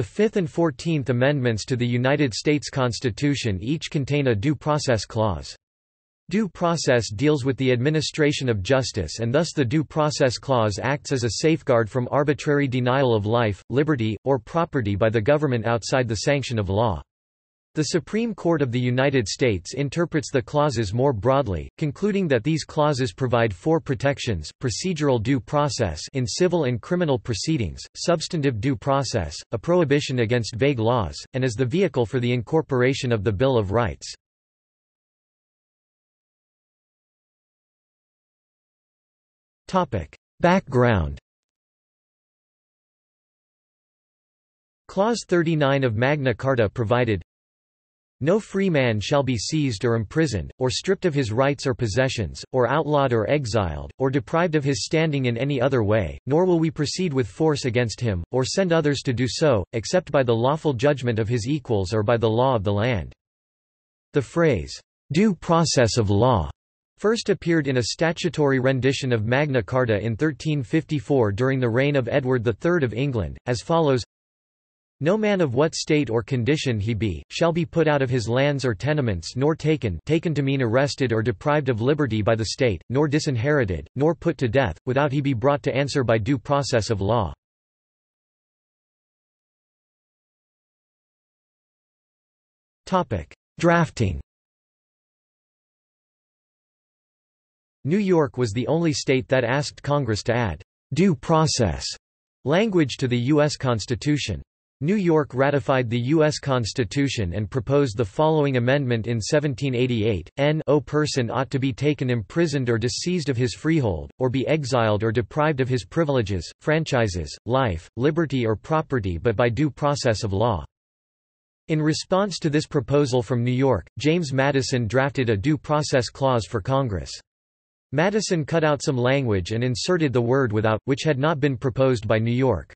The Fifth and Fourteenth Amendments to the United States Constitution each contain a due process clause. Due process deals with the administration of justice and thus the Due Process Clause acts as a safeguard from arbitrary denial of life, liberty, or property by the government outside the sanction of law. The Supreme Court of the United States interprets the clauses more broadly, concluding that these clauses provide four protections, procedural due process in civil and criminal proceedings, substantive due process, a prohibition against vague laws, and as the vehicle for the incorporation of the Bill of Rights. Background Clause 39 of Magna Carta provided, no free man shall be seized or imprisoned, or stripped of his rights or possessions, or outlawed or exiled, or deprived of his standing in any other way, nor will we proceed with force against him, or send others to do so, except by the lawful judgment of his equals or by the law of the land. The phrase, due process of law, first appeared in a statutory rendition of Magna Carta in 1354 during the reign of Edward III of England, as follows no man of what state or condition he be, shall be put out of his lands or tenements nor taken taken to mean arrested or deprived of liberty by the state, nor disinherited, nor put to death, without he be brought to answer by due process of law. Drafting New York was the only state that asked Congress to add due process language to the U.S. Constitution. New York ratified the U.S. Constitution and proposed the following amendment in 1788, n o person ought to be taken imprisoned or disseized of his freehold, or be exiled or deprived of his privileges, franchises, life, liberty or property but by due process of law. In response to this proposal from New York, James Madison drafted a due process clause for Congress. Madison cut out some language and inserted the word without, which had not been proposed by New York.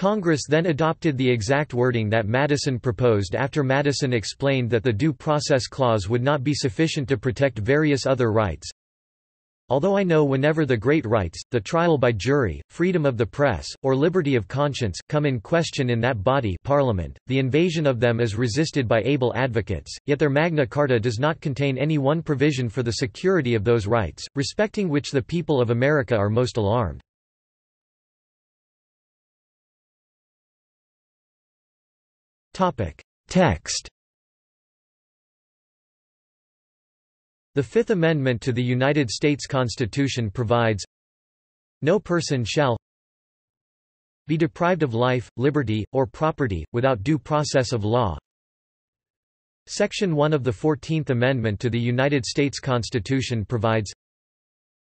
Congress then adopted the exact wording that Madison proposed after Madison explained that the Due Process Clause would not be sufficient to protect various other rights. Although I know whenever the great rights, the trial by jury, freedom of the press, or liberty of conscience, come in question in that body Parliament, the invasion of them is resisted by able advocates, yet their Magna Carta does not contain any one provision for the security of those rights, respecting which the people of America are most alarmed. Text The Fifth Amendment to the United States Constitution provides, No person shall be deprived of life, liberty, or property, without due process of law. Section 1 of the Fourteenth Amendment to the United States Constitution provides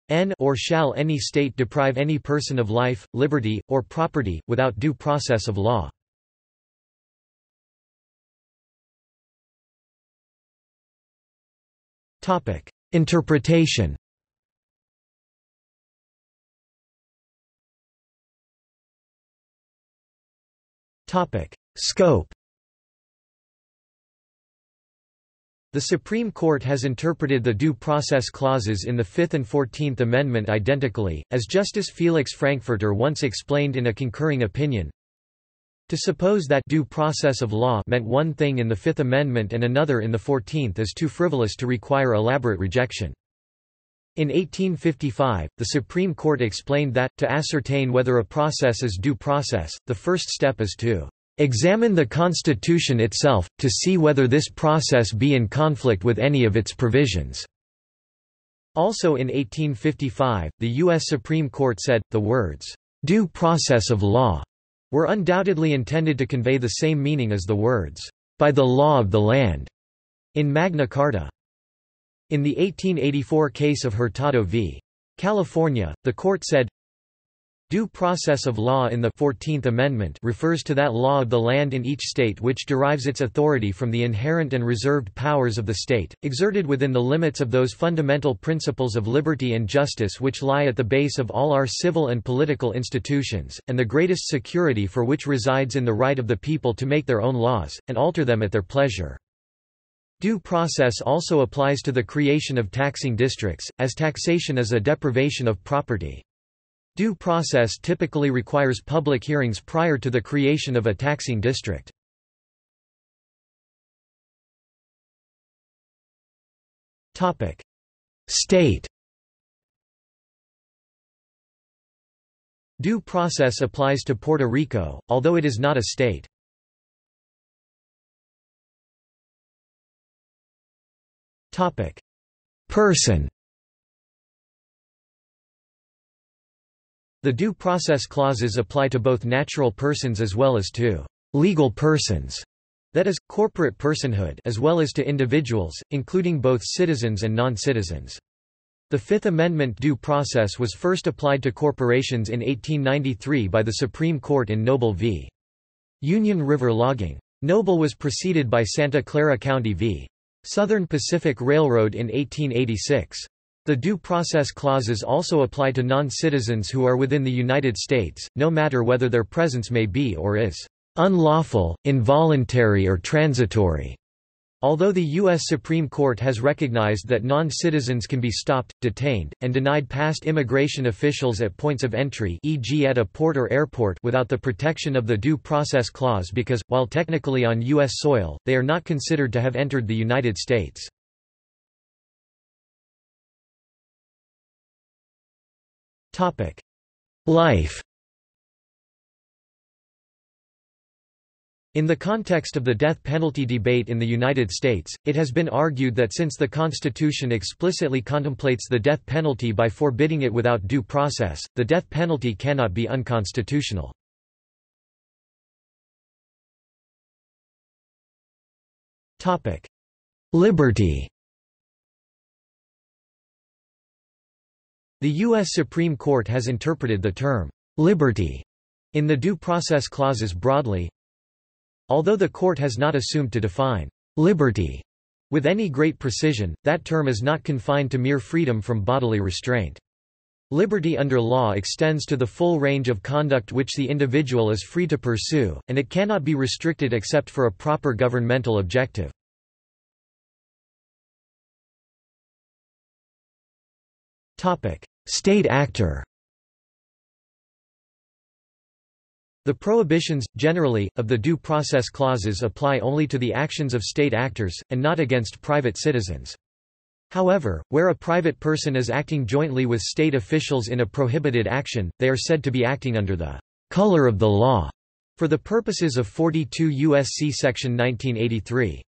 n or shall any state deprive any person of life, liberty, or property, without due process of law. Interpretation. Topic: Scope. The Supreme Court has interpreted the due process clauses in the Fifth and Fourteenth Amendment identically, as Justice Felix Frankfurter once explained in a concurring opinion, to suppose that due process of law meant one thing in the Fifth Amendment and another in the Fourteenth is too frivolous to require elaborate rejection. In 1855, the Supreme Court explained that, to ascertain whether a process is due process, the first step is to examine the Constitution itself, to see whether this process be in conflict with any of its provisions." Also in 1855, the U.S. Supreme Court said, the words, "...due process of law," were undoubtedly intended to convey the same meaning as the words, by the law of the land, in Magna Carta. In the 1884 case of Hurtado v. California, the court said, Due process of law in the Fourteenth Amendment refers to that law of the land in each state which derives its authority from the inherent and reserved powers of the state, exerted within the limits of those fundamental principles of liberty and justice which lie at the base of all our civil and political institutions, and the greatest security for which resides in the right of the people to make their own laws, and alter them at their pleasure. Due process also applies to the creation of taxing districts, as taxation is a deprivation of property. Due process typically requires public hearings prior to the creation of a taxing district. State Due process applies to Puerto Rico, although it is not a state. Person The due process clauses apply to both natural persons as well as to legal persons, that is, corporate personhood as well as to individuals, including both citizens and non-citizens. The Fifth Amendment due process was first applied to corporations in 1893 by the Supreme Court in Noble v. Union River Logging. Noble was preceded by Santa Clara County v. Southern Pacific Railroad in 1886. The due process clauses also apply to non-citizens who are within the United States, no matter whether their presence may be or is unlawful, involuntary or transitory. Although the U.S. Supreme Court has recognized that non-citizens can be stopped, detained, and denied past immigration officials at points of entry e.g. at a port or airport without the protection of the Due Process Clause because, while technically on U.S. soil, they are not considered to have entered the United States. Life. In the context of the death penalty debate in the United States, it has been argued that since the Constitution explicitly contemplates the death penalty by forbidding it without due process, the death penalty cannot be unconstitutional. Liberty The U.S. Supreme Court has interpreted the term liberty in the due process clauses broadly, Although the court has not assumed to define liberty with any great precision, that term is not confined to mere freedom from bodily restraint. Liberty under law extends to the full range of conduct which the individual is free to pursue, and it cannot be restricted except for a proper governmental objective. State actor The prohibitions, generally, of the due process clauses apply only to the actions of state actors, and not against private citizens. However, where a private person is acting jointly with state officials in a prohibited action, they are said to be acting under the color of the law for the purposes of 42 U.S.C. section 1983.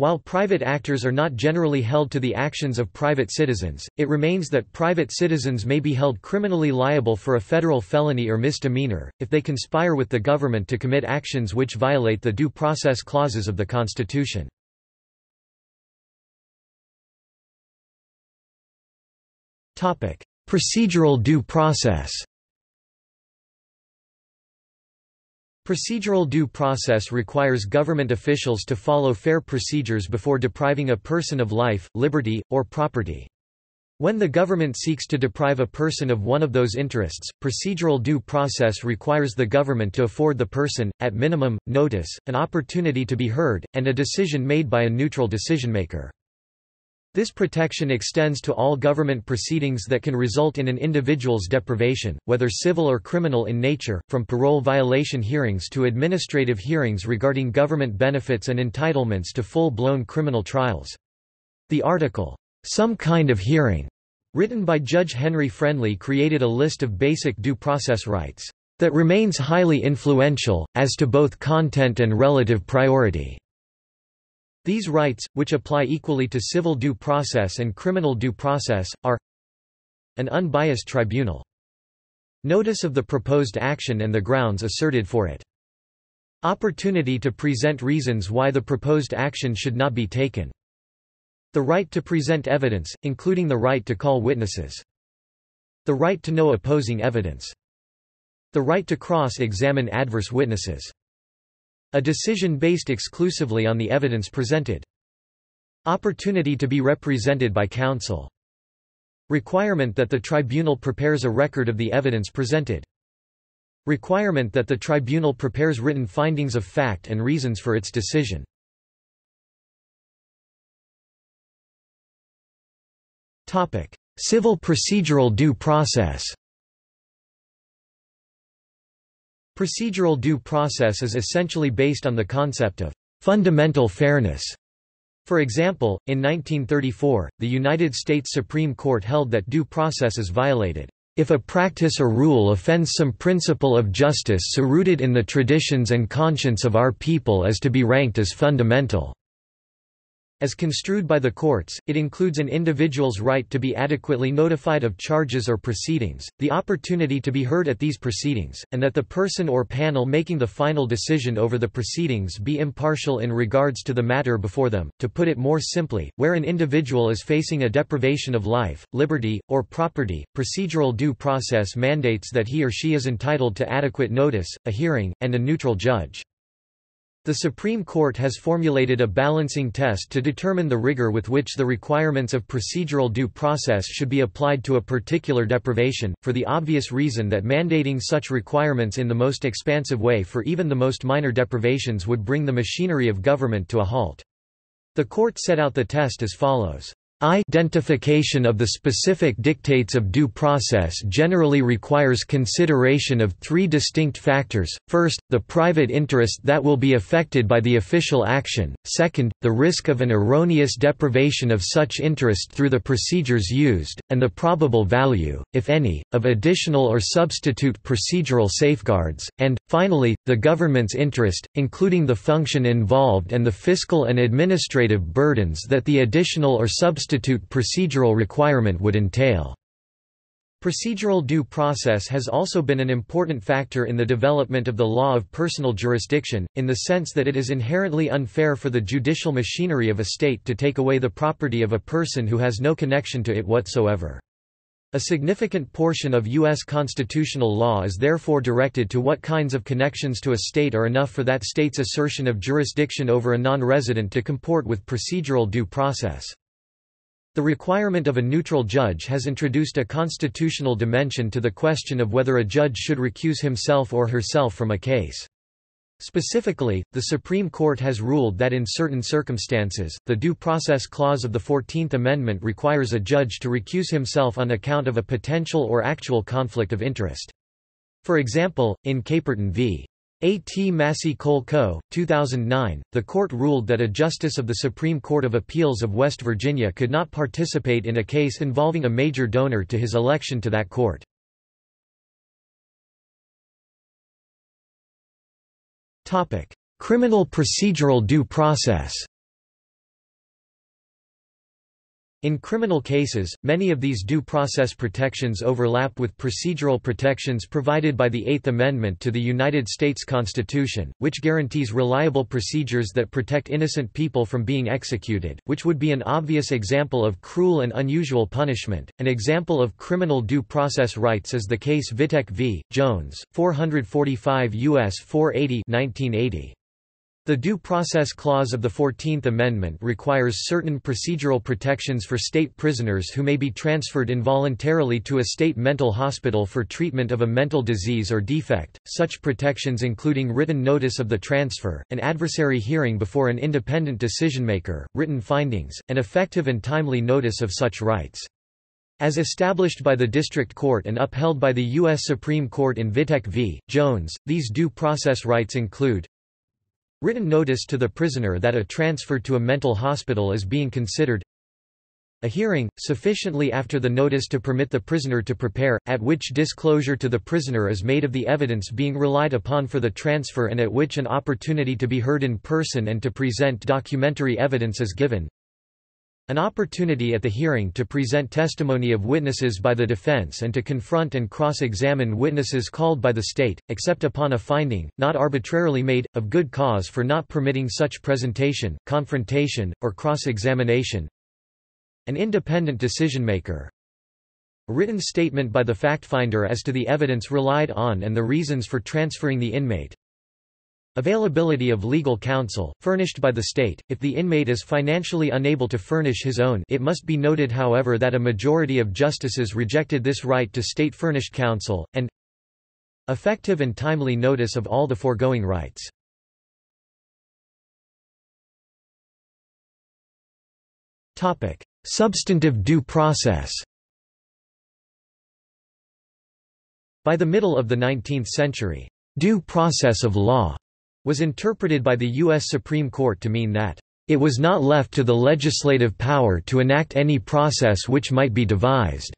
While private actors are not generally held to the actions of private citizens, it remains that private citizens may be held criminally liable for a federal felony or misdemeanor, if they conspire with the government to commit actions which violate the due process clauses of the Constitution. Procedural due process Procedural due process requires government officials to follow fair procedures before depriving a person of life, liberty, or property. When the government seeks to deprive a person of one of those interests, procedural due process requires the government to afford the person, at minimum, notice, an opportunity to be heard, and a decision made by a neutral decisionmaker. This protection extends to all government proceedings that can result in an individual's deprivation, whether civil or criminal in nature, from parole violation hearings to administrative hearings regarding government benefits and entitlements to full-blown criminal trials. The article, "'Some Kind of Hearing' written by Judge Henry Friendly created a list of basic due process rights that remains highly influential, as to both content and relative priority. These rights, which apply equally to civil due process and criminal due process, are an unbiased tribunal. Notice of the proposed action and the grounds asserted for it. Opportunity to present reasons why the proposed action should not be taken. The right to present evidence, including the right to call witnesses. The right to know opposing evidence. The right to cross-examine adverse witnesses. A decision based exclusively on the evidence presented. Opportunity to be represented by counsel. Requirement that the tribunal prepares a record of the evidence presented. Requirement that the tribunal prepares written findings of fact and reasons for its decision. Civil procedural due process Procedural due process is essentially based on the concept of fundamental fairness. For example, in 1934, the United States Supreme Court held that due process is violated if a practice or rule offends some principle of justice so rooted in the traditions and conscience of our people as to be ranked as fundamental. As construed by the courts, it includes an individual's right to be adequately notified of charges or proceedings, the opportunity to be heard at these proceedings, and that the person or panel making the final decision over the proceedings be impartial in regards to the matter before them. To put it more simply, where an individual is facing a deprivation of life, liberty, or property, procedural due process mandates that he or she is entitled to adequate notice, a hearing, and a neutral judge. The Supreme Court has formulated a balancing test to determine the rigor with which the requirements of procedural due process should be applied to a particular deprivation, for the obvious reason that mandating such requirements in the most expansive way for even the most minor deprivations would bring the machinery of government to a halt. The court set out the test as follows. Identification of the specific dictates of due process generally requires consideration of three distinct factors, first, the private interest that will be affected by the official action, second, the risk of an erroneous deprivation of such interest through the procedures used, and the probable value, if any, of additional or substitute procedural safeguards, and, finally, the government's interest, including the function involved and the fiscal and administrative burdens that the additional or substitute substitute procedural requirement would entail. Procedural due process has also been an important factor in the development of the law of personal jurisdiction, in the sense that it is inherently unfair for the judicial machinery of a state to take away the property of a person who has no connection to it whatsoever. A significant portion of U.S. constitutional law is therefore directed to what kinds of connections to a state are enough for that state's assertion of jurisdiction over a non-resident to comport with procedural due process. The requirement of a neutral judge has introduced a constitutional dimension to the question of whether a judge should recuse himself or herself from a case. Specifically, the Supreme Court has ruled that in certain circumstances, the Due Process Clause of the Fourteenth Amendment requires a judge to recuse himself on account of a potential or actual conflict of interest. For example, in Caperton v. A. T. Massey Coal Co., 2009, the court ruled that a justice of the Supreme Court of Appeals of West Virginia could not participate in a case involving a major donor to his election to that court. Criminal procedural due process In criminal cases, many of these due process protections overlap with procedural protections provided by the Eighth Amendment to the United States Constitution, which guarantees reliable procedures that protect innocent people from being executed, which would be an obvious example of cruel and unusual punishment. An example of criminal due process rights is the case Vitek v. Jones, 445 U.S. 480 1980. The Due Process Clause of the Fourteenth Amendment requires certain procedural protections for state prisoners who may be transferred involuntarily to a state mental hospital for treatment of a mental disease or defect, such protections including written notice of the transfer, an adversary hearing before an independent decision-maker, written findings, and effective and timely notice of such rights. As established by the District Court and upheld by the U.S. Supreme Court in Vitek v. Jones, these due process rights include Written notice to the prisoner that a transfer to a mental hospital is being considered a hearing, sufficiently after the notice to permit the prisoner to prepare, at which disclosure to the prisoner is made of the evidence being relied upon for the transfer and at which an opportunity to be heard in person and to present documentary evidence is given an opportunity at the hearing to present testimony of witnesses by the defense and to confront and cross-examine witnesses called by the state, except upon a finding, not arbitrarily made, of good cause for not permitting such presentation, confrontation, or cross-examination. An independent decision-maker. A written statement by the fact-finder as to the evidence relied on and the reasons for transferring the inmate. Availability of legal counsel, furnished by the state, if the inmate is financially unable to furnish his own it must be noted however that a majority of justices rejected this right to state-furnished counsel, and effective and timely notice of all the foregoing rights. Substantive due process By the middle of the 19th century, due process of law was interpreted by the U.S. Supreme Court to mean that it was not left to the legislative power to enact any process which might be devised.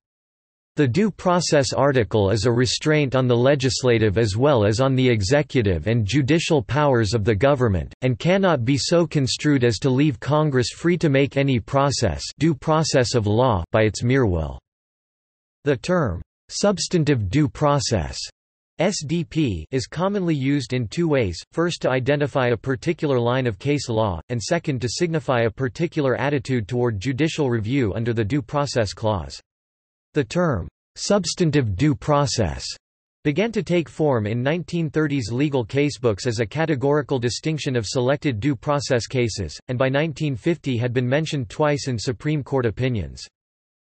The Due Process article is a restraint on the legislative as well as on the executive and judicial powers of the government, and cannot be so construed as to leave Congress free to make any process due process of law by its mere will. The term, "'substantive due process' SDP is commonly used in two ways, first to identify a particular line of case law, and second to signify a particular attitude toward judicial review under the Due Process Clause. The term, "'substantive due process' began to take form in 1930s legal casebooks as a categorical distinction of selected due process cases, and by 1950 had been mentioned twice in Supreme Court opinions.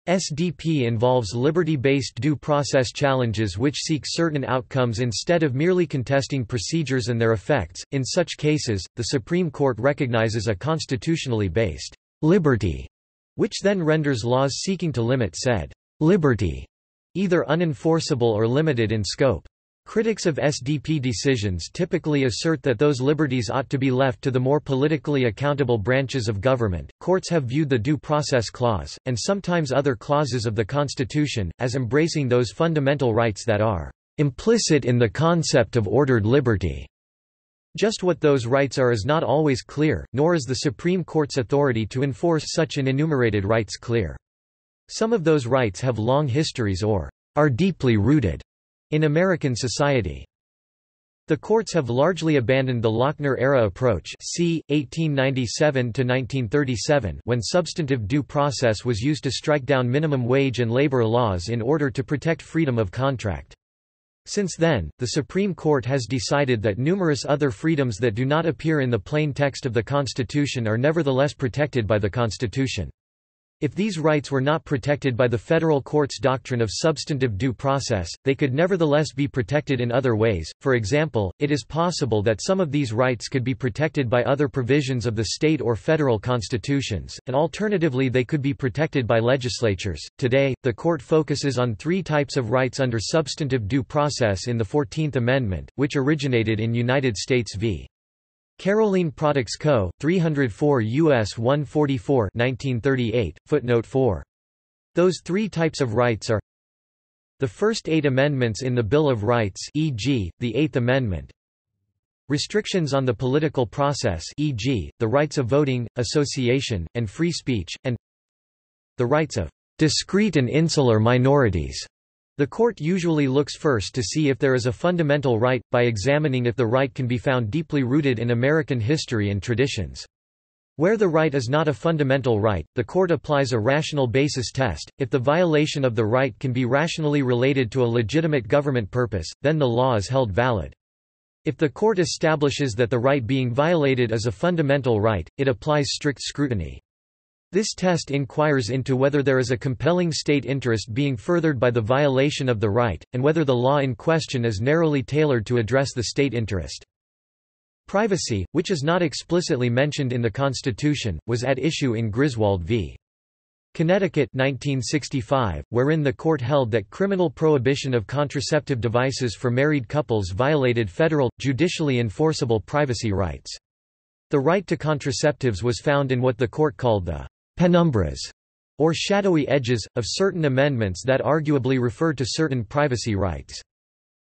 SDP involves liberty-based due process challenges which seek certain outcomes instead of merely contesting procedures and their effects. In such cases, the Supreme Court recognizes a constitutionally based liberty, which then renders laws seeking to limit said liberty, either unenforceable or limited in scope. Critics of SDP decisions typically assert that those liberties ought to be left to the more politically accountable branches of government. Courts have viewed the Due Process Clause, and sometimes other clauses of the Constitution, as embracing those fundamental rights that are implicit in the concept of ordered liberty. Just what those rights are is not always clear, nor is the Supreme Court's authority to enforce such an enumerated rights clear. Some of those rights have long histories or are deeply rooted in American society. The courts have largely abandoned the Lochner-era approach c. 1897 when substantive due process was used to strike down minimum wage and labor laws in order to protect freedom of contract. Since then, the Supreme Court has decided that numerous other freedoms that do not appear in the plain text of the Constitution are nevertheless protected by the Constitution. If these rights were not protected by the federal court's doctrine of substantive due process, they could nevertheless be protected in other ways. For example, it is possible that some of these rights could be protected by other provisions of the state or federal constitutions, and alternatively they could be protected by legislatures. Today, the court focuses on three types of rights under substantive due process in the 14th Amendment, which originated in United States v. Carolene Products Co., 304 U.S. 144 1938, footnote 4. Those three types of rights are the first eight amendments in the Bill of Rights e.g., the Eighth Amendment restrictions on the political process e.g., the rights of voting, association, and free speech, and the rights of discrete and insular minorities the court usually looks first to see if there is a fundamental right, by examining if the right can be found deeply rooted in American history and traditions. Where the right is not a fundamental right, the court applies a rational basis test. If the violation of the right can be rationally related to a legitimate government purpose, then the law is held valid. If the court establishes that the right being violated is a fundamental right, it applies strict scrutiny. This test inquires into whether there is a compelling state interest being furthered by the violation of the right, and whether the law in question is narrowly tailored to address the state interest. Privacy, which is not explicitly mentioned in the Constitution, was at issue in Griswold v. Connecticut 1965, wherein the court held that criminal prohibition of contraceptive devices for married couples violated federal, judicially enforceable privacy rights. The right to contraceptives was found in what the court called the penumbras, or shadowy edges, of certain amendments that arguably refer to certain privacy rights.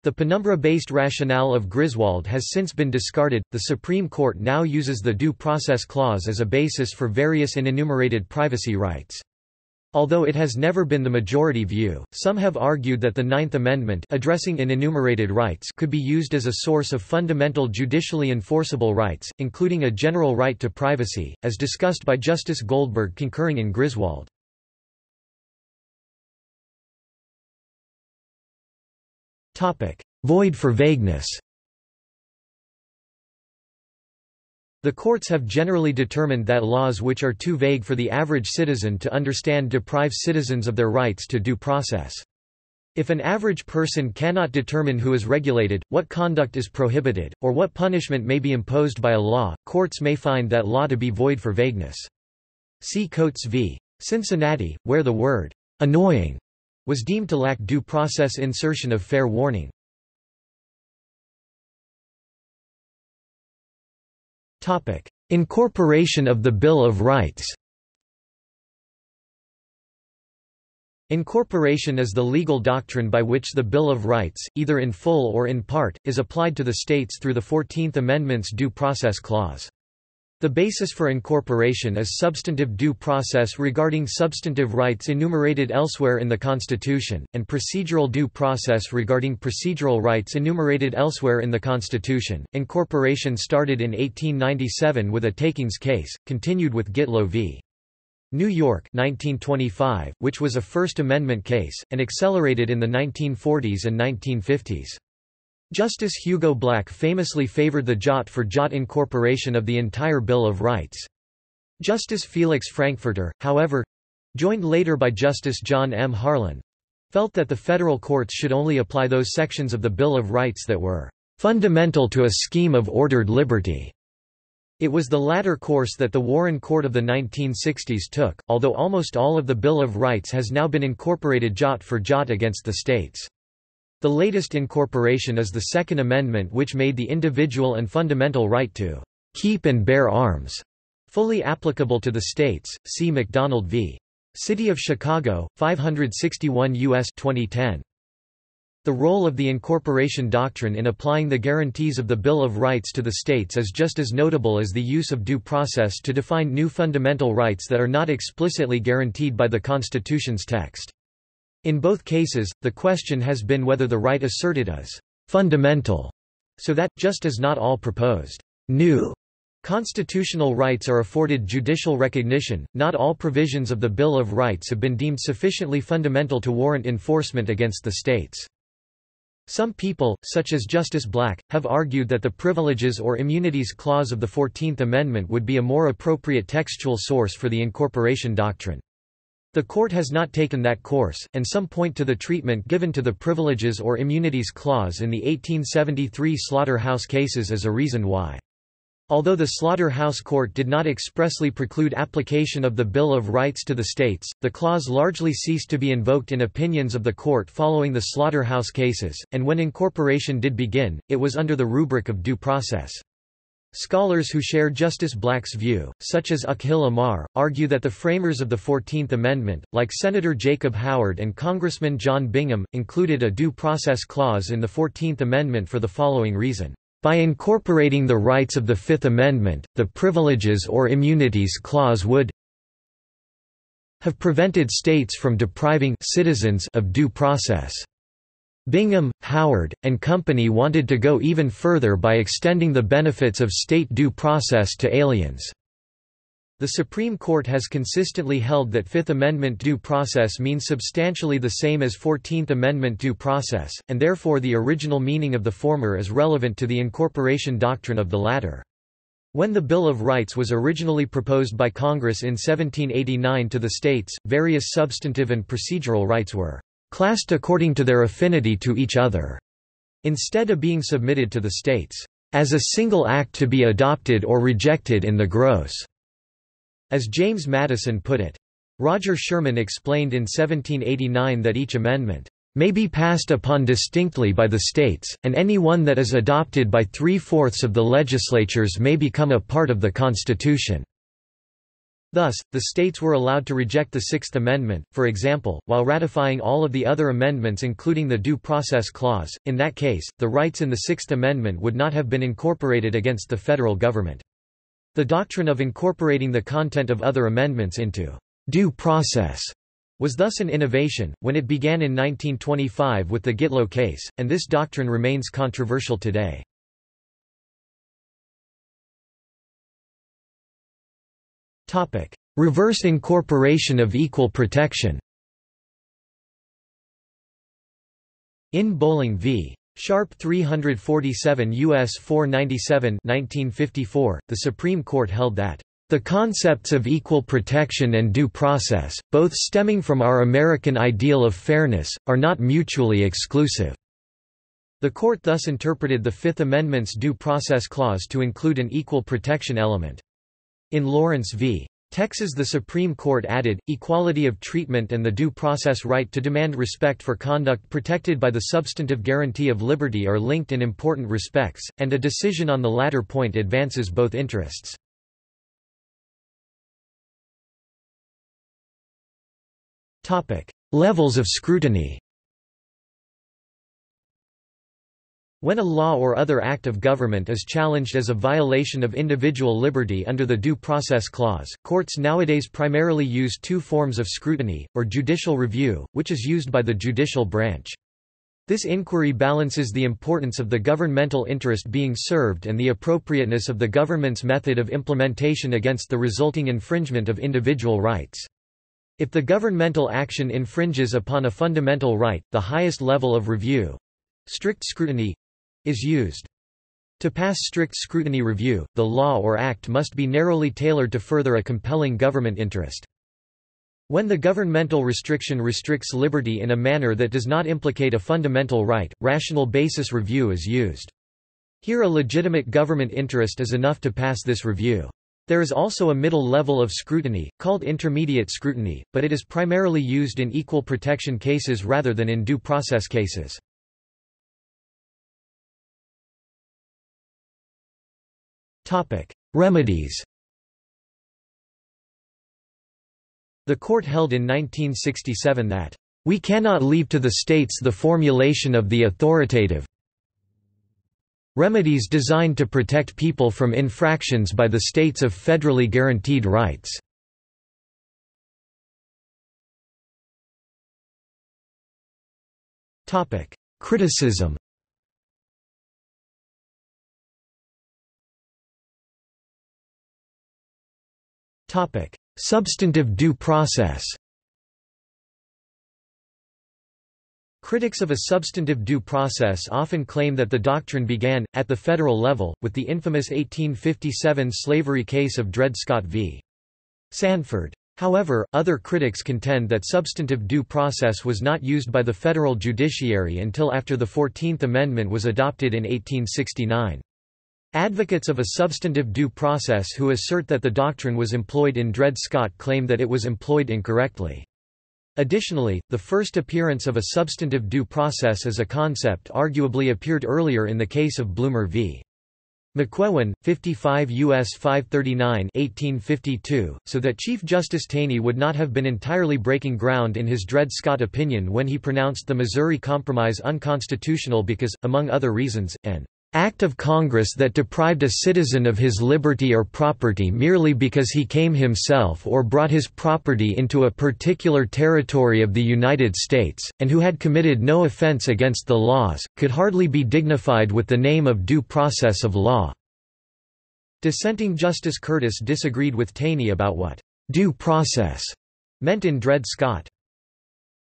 The penumbra-based rationale of Griswold has since been discarded. The Supreme Court now uses the Due Process Clause as a basis for various enumerated privacy rights. Although it has never been the majority view, some have argued that the Ninth Amendment addressing enumerated rights could be used as a source of fundamental judicially enforceable rights, including a general right to privacy, as discussed by Justice Goldberg concurring in Griswold. Void for vagueness The courts have generally determined that laws which are too vague for the average citizen to understand deprive citizens of their rights to due process. If an average person cannot determine who is regulated, what conduct is prohibited, or what punishment may be imposed by a law, courts may find that law to be void for vagueness. See Coates v. Cincinnati, where the word annoying was deemed to lack due process insertion of fair warning. Incorporation of the Bill of Rights Incorporation is the legal doctrine by which the Bill of Rights, either in full or in part, is applied to the states through the Fourteenth Amendment's Due Process Clause. The basis for incorporation is substantive due process regarding substantive rights enumerated elsewhere in the Constitution, and procedural due process regarding procedural rights enumerated elsewhere in the Constitution. Incorporation started in 1897 with a takings case, continued with Gitlow v. New York 1925, which was a First Amendment case, and accelerated in the 1940s and 1950s. Justice Hugo Black famously favored the jot for jot incorporation of the entire Bill of Rights. Justice Felix Frankfurter, however—joined later by Justice John M. Harlan—felt that the federal courts should only apply those sections of the Bill of Rights that were "...fundamental to a scheme of ordered liberty." It was the latter course that the Warren Court of the 1960s took, although almost all of the Bill of Rights has now been incorporated jot for jot against the states. The latest incorporation is the Second Amendment which made the individual and fundamental right to keep and bear arms fully applicable to the states. See McDonald v. City of Chicago, 561 U.S. 2010. The role of the incorporation doctrine in applying the guarantees of the Bill of Rights to the states is just as notable as the use of due process to define new fundamental rights that are not explicitly guaranteed by the Constitution's text. In both cases, the question has been whether the right asserted is fundamental, so that, just as not all proposed new constitutional rights are afforded judicial recognition, not all provisions of the Bill of Rights have been deemed sufficiently fundamental to warrant enforcement against the states. Some people, such as Justice Black, have argued that the Privileges or Immunities Clause of the Fourteenth Amendment would be a more appropriate textual source for the incorporation doctrine. The court has not taken that course, and some point to the treatment given to the Privileges or Immunities Clause in the 1873 slaughterhouse cases as a reason why. Although the Slaughterhouse Court did not expressly preclude application of the Bill of Rights to the states, the clause largely ceased to be invoked in opinions of the court following the slaughterhouse cases, and when incorporation did begin, it was under the rubric of due process. Scholars who share Justice Black's view, such as Akhil Amar, argue that the framers of the Fourteenth Amendment, like Senator Jacob Howard and Congressman John Bingham, included a due process clause in the Fourteenth Amendment for the following reason. By incorporating the rights of the Fifth Amendment, the Privileges or Immunities Clause would have prevented states from depriving citizens of due process. Bingham, Howard, and Company wanted to go even further by extending the benefits of state due process to aliens. The Supreme Court has consistently held that Fifth Amendment due process means substantially the same as Fourteenth Amendment due process, and therefore the original meaning of the former is relevant to the incorporation doctrine of the latter. When the Bill of Rights was originally proposed by Congress in 1789 to the states, various substantive and procedural rights were classed according to their affinity to each other, instead of being submitted to the states as a single act to be adopted or rejected in the gross. As James Madison put it. Roger Sherman explained in 1789 that each amendment may be passed upon distinctly by the states, and any one that is adopted by three-fourths of the legislatures may become a part of the Constitution." Thus, the states were allowed to reject the Sixth Amendment, for example, while ratifying all of the other amendments including the Due Process Clause. In that case, the rights in the Sixth Amendment would not have been incorporated against the federal government. The doctrine of incorporating the content of other amendments into due process was thus an innovation, when it began in 1925 with the Gitlow case, and this doctrine remains controversial today. Reverse incorporation of equal protection In Bolling v. Sharpe 347 U.S. 497 1954, the Supreme Court held that the concepts of equal protection and due process, both stemming from our American ideal of fairness, are not mutually exclusive." The court thus interpreted the Fifth Amendment's Due Process Clause to include an equal protection element. In Lawrence v. Texas The Supreme Court added, equality of treatment and the due process right to demand respect for conduct protected by the substantive guarantee of liberty are linked in important respects, and a decision on the latter point advances both interests. Levels of scrutiny When a law or other act of government is challenged as a violation of individual liberty under the Due Process Clause, courts nowadays primarily use two forms of scrutiny, or judicial review, which is used by the judicial branch. This inquiry balances the importance of the governmental interest being served and the appropriateness of the government's method of implementation against the resulting infringement of individual rights. If the governmental action infringes upon a fundamental right, the highest level of review—strict scrutiny, is used. To pass strict scrutiny review, the law or act must be narrowly tailored to further a compelling government interest. When the governmental restriction restricts liberty in a manner that does not implicate a fundamental right, rational basis review is used. Here a legitimate government interest is enough to pass this review. There is also a middle level of scrutiny, called intermediate scrutiny, but it is primarily used in equal protection cases rather than in due process cases. Remedies The court held in 1967 that, "...we cannot leave to the states the formulation of the authoritative remedies designed to protect people from infractions by the states of federally guaranteed rights." Criticism Topic: Substantive due process. Critics of a substantive due process often claim that the doctrine began, at the federal level, with the infamous 1857 slavery case of Dred Scott v. Sandford. However, other critics contend that substantive due process was not used by the federal judiciary until after the Fourteenth Amendment was adopted in 1869. Advocates of a substantive due process who assert that the doctrine was employed in Dred Scott claim that it was employed incorrectly. Additionally, the first appearance of a substantive due process as a concept arguably appeared earlier in the case of Bloomer v. McClellan, 55 U.S. 539 1852, so that Chief Justice Taney would not have been entirely breaking ground in his Dred Scott opinion when he pronounced the Missouri Compromise unconstitutional because, among other reasons, an act of Congress that deprived a citizen of his liberty or property merely because he came himself or brought his property into a particular territory of the United States, and who had committed no offense against the laws, could hardly be dignified with the name of due process of law." Dissenting Justice Curtis disagreed with Taney about what «due process» meant in Dred Scott.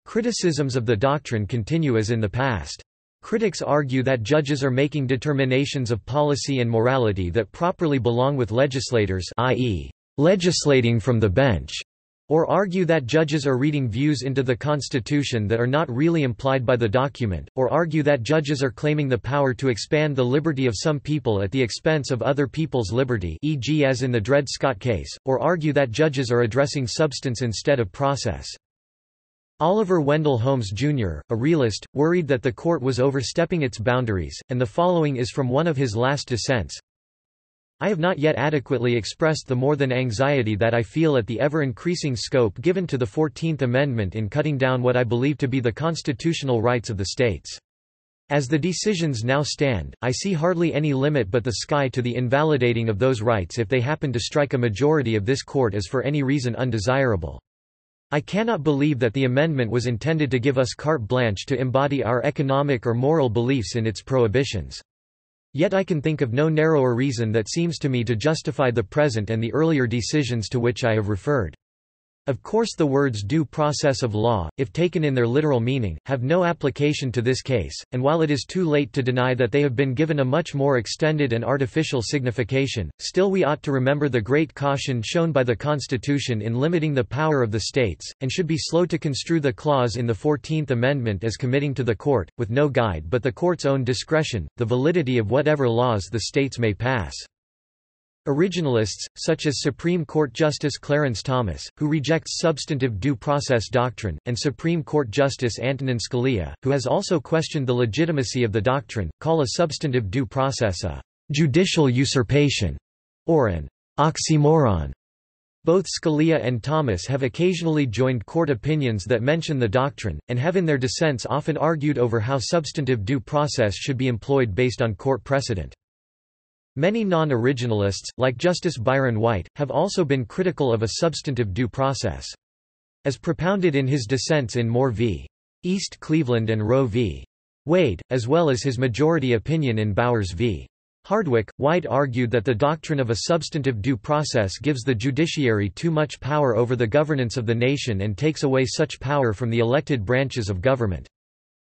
Criticisms of the doctrine continue as in the past. Critics argue that judges are making determinations of policy and morality that properly belong with legislators i.e., legislating from the bench, or argue that judges are reading views into the Constitution that are not really implied by the document, or argue that judges are claiming the power to expand the liberty of some people at the expense of other people's liberty e.g. as in the Dred Scott case, or argue that judges are addressing substance instead of process. Oliver Wendell Holmes, Jr., a realist, worried that the court was overstepping its boundaries, and the following is from one of his last dissents. I have not yet adequately expressed the more than anxiety that I feel at the ever-increasing scope given to the Fourteenth Amendment in cutting down what I believe to be the constitutional rights of the states. As the decisions now stand, I see hardly any limit but the sky to the invalidating of those rights if they happen to strike a majority of this court as for any reason undesirable. I cannot believe that the amendment was intended to give us carte blanche to embody our economic or moral beliefs in its prohibitions. Yet I can think of no narrower reason that seems to me to justify the present and the earlier decisions to which I have referred. Of course the words due process of law, if taken in their literal meaning, have no application to this case, and while it is too late to deny that they have been given a much more extended and artificial signification, still we ought to remember the great caution shown by the Constitution in limiting the power of the states, and should be slow to construe the clause in the Fourteenth Amendment as committing to the court, with no guide but the court's own discretion, the validity of whatever laws the states may pass. Originalists, such as Supreme Court Justice Clarence Thomas, who rejects substantive due process doctrine, and Supreme Court Justice Antonin Scalia, who has also questioned the legitimacy of the doctrine, call a substantive due process a «judicial usurpation» or an «oxymoron». Both Scalia and Thomas have occasionally joined court opinions that mention the doctrine, and have in their dissents often argued over how substantive due process should be employed based on court precedent. Many non-originalists, like Justice Byron White, have also been critical of a substantive due process. As propounded in his dissents in Moore v. East Cleveland and Roe v. Wade, as well as his majority opinion in Bowers v. Hardwick, White argued that the doctrine of a substantive due process gives the judiciary too much power over the governance of the nation and takes away such power from the elected branches of government.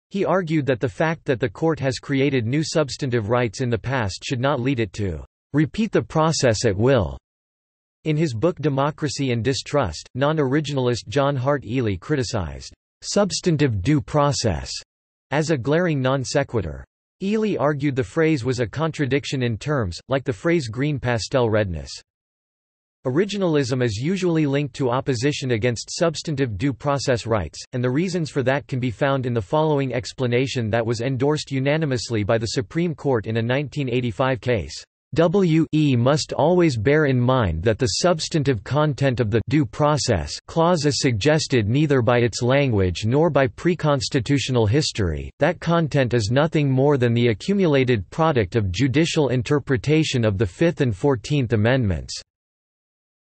He argued that the fact that the court has created new substantive rights in the past should not lead it to repeat the process at will. In his book Democracy and Distrust, non-originalist John Hart Ely criticized substantive due process as a glaring non sequitur. Ely argued the phrase was a contradiction in terms, like the phrase green pastel redness. Originalism is usually linked to opposition against substantive due process rights, and the reasons for that can be found in the following explanation that was endorsed unanimously by the Supreme Court in a 1985 case. W.E. must always bear in mind that the substantive content of the due process clause is suggested neither by its language nor by preconstitutional history, that content is nothing more than the accumulated product of judicial interpretation of the Fifth and Fourteenth Amendments.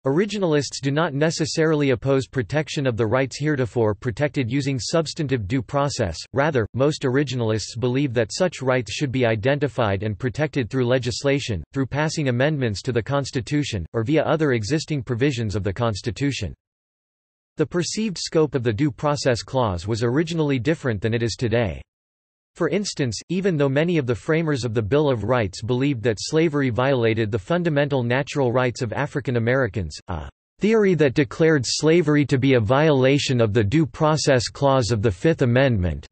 Originalists do not necessarily oppose protection of the rights heretofore protected using substantive due process, rather, most originalists believe that such rights should be identified and protected through legislation, through passing amendments to the Constitution, or via other existing provisions of the Constitution. The perceived scope of the Due Process Clause was originally different than it is today. For instance, even though many of the framers of the Bill of Rights believed that slavery violated the fundamental natural rights of African Americans, a theory that declared slavery to be a violation of the Due Process Clause of the Fifth Amendment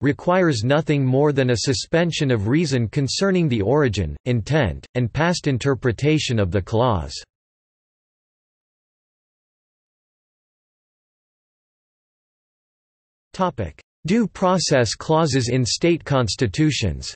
requires nothing more than a suspension of reason concerning the origin, intent, and past interpretation of the clause. Topic: Due process clauses in state constitutions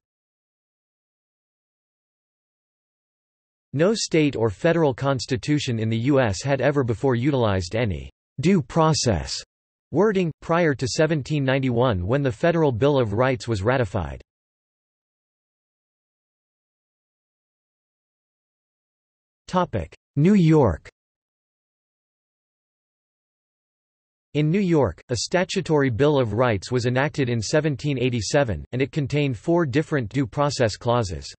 No state or federal constitution in the U.S. had ever before utilized any «due process» wording, prior to 1791 when the Federal Bill of Rights was ratified. New York In New York, a statutory Bill of Rights was enacted in 1787, and it contained four different due process clauses.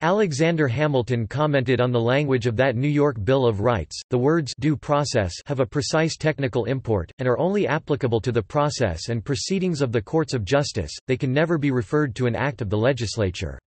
Alexander Hamilton commented on the language of that New York Bill of Rights, the words due process have a precise technical import, and are only applicable to the process and proceedings of the courts of justice, they can never be referred to an act of the legislature.